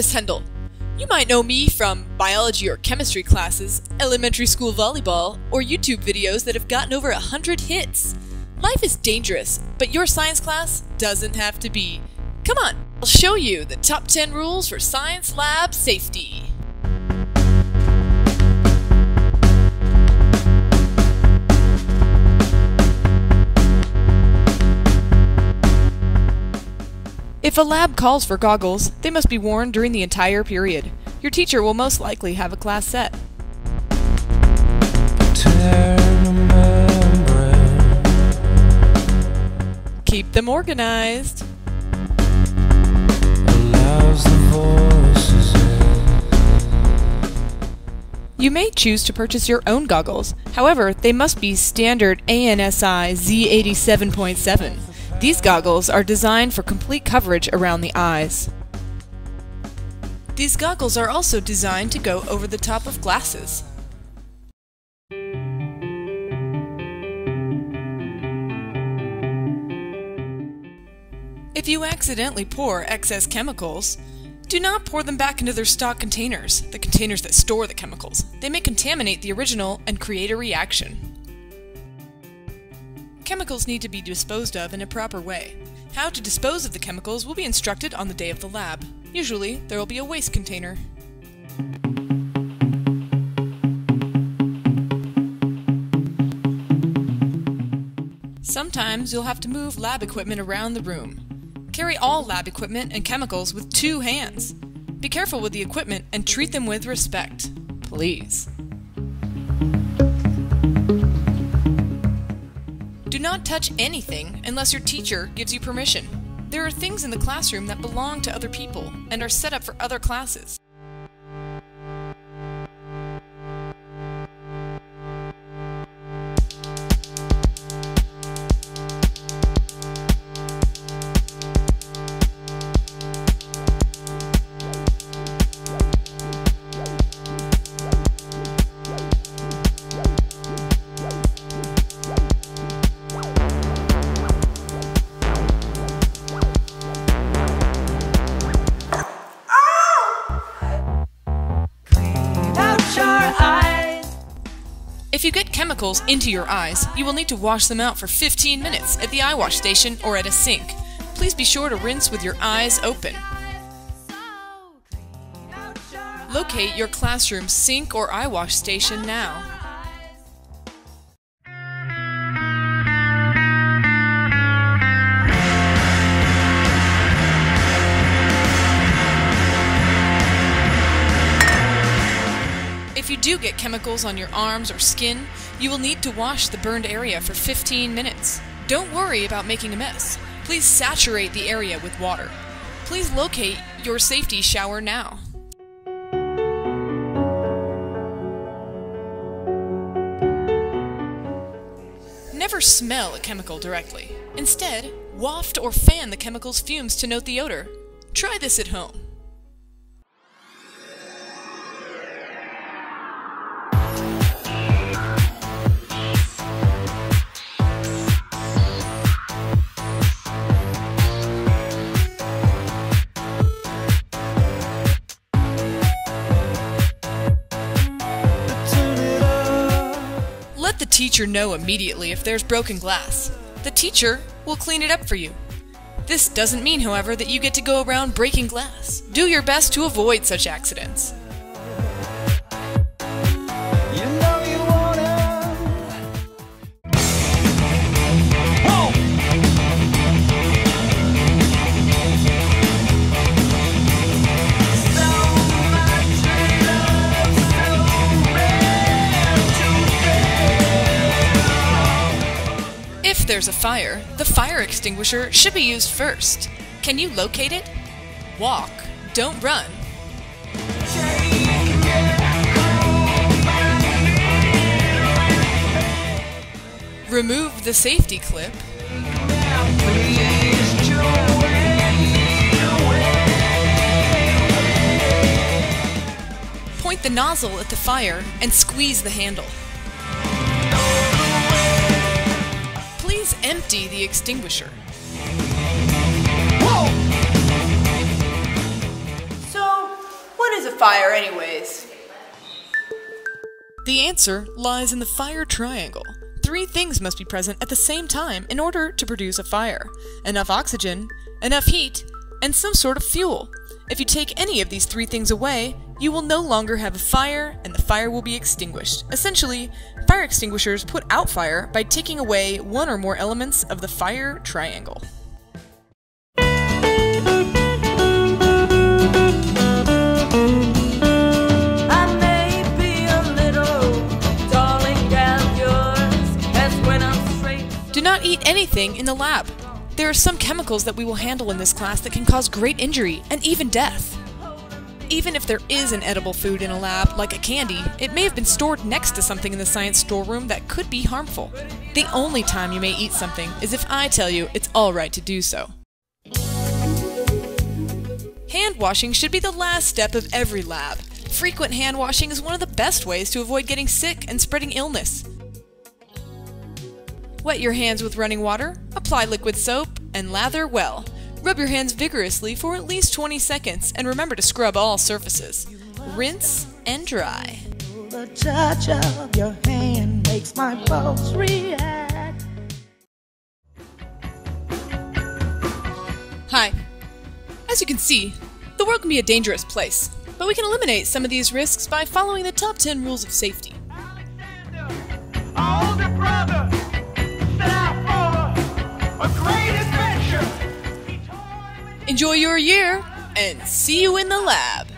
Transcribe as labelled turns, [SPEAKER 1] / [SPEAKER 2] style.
[SPEAKER 1] Miss Hendel. You might know me from biology or chemistry classes, elementary school volleyball, or YouTube videos that have gotten over a hundred hits. Life is dangerous, but your science class doesn't have to be. Come on, I'll show you the top 10 rules for science lab safety. If a lab calls for goggles, they must be worn during the entire period. Your teacher will most likely have a class set. Keep them organized. You may choose to purchase your own goggles. However, they must be standard ANSI Z87.7. These goggles are designed for complete coverage around the eyes. These goggles are also designed to go over the top of glasses. If you accidentally pour excess chemicals, do not pour them back into their stock containers, the containers that store the chemicals. They may contaminate the original and create a reaction. Chemicals need to be disposed of in a proper way. How to dispose of the chemicals will be instructed on the day of the lab. Usually, there will be a waste container. Sometimes you'll have to move lab equipment around the room. Carry all lab equipment and chemicals with two hands. Be careful with the equipment and treat them with respect. Please. Not touch anything unless your teacher gives you permission. There are things in the classroom that belong to other people and are set up for other classes. If you get chemicals into your eyes, you will need to wash them out for 15 minutes at the eye wash station or at a sink. Please be sure to rinse with your eyes open. Locate your classroom sink or eye wash station now. Do get chemicals on your arms or skin, you will need to wash the burned area for 15 minutes. Don't worry about making a mess. Please saturate the area with water. Please locate your safety shower now. Never smell a chemical directly. Instead, waft or fan the chemical's fumes to note the odor. Try this at home. Teacher know immediately if there's broken glass. The teacher will clean it up for you. This doesn't mean, however, that you get to go around breaking glass. Do your best to avoid such accidents. If there's a fire, the fire extinguisher should be used first. Can you locate it? Walk, don't run. Remove the safety clip. Point the nozzle at the fire and squeeze the handle. Empty the extinguisher.
[SPEAKER 2] So what is a
[SPEAKER 1] fire, anyways? The answer lies in the fire triangle. Three things must be present at the same time in order to produce a fire enough oxygen, enough heat, and some sort of fuel. If you take any of these three things away, you will no longer have a fire and the fire will be extinguished. Essentially, fire extinguishers put out fire by taking away one or more elements of the fire triangle.
[SPEAKER 2] I may be a little darling gal of yours. That's when I'm straight.
[SPEAKER 1] Do not eat anything in the lab. There are some chemicals that we will handle in this class that can cause great injury and even death. Even if there is an edible food in a lab, like a candy, it may have been stored next to something in the science storeroom that could be harmful. The only time you may eat something is if I tell you it's alright to do so. Hand washing should be the last step of every lab. Frequent hand washing is one of the best ways to avoid getting sick and spreading illness. Wet your hands with running water, apply liquid soap, and lather well. Rub your hands vigorously for at least 20 seconds and remember to scrub all surfaces. Rinse and dry.
[SPEAKER 3] The touch of your hand makes my pulse react.
[SPEAKER 1] Hi. As you can see, the world can be a dangerous place, but we can eliminate some of these risks by following the top 10 rules of safety.
[SPEAKER 2] Alexander, older brother
[SPEAKER 1] Enjoy your year and see you in the lab.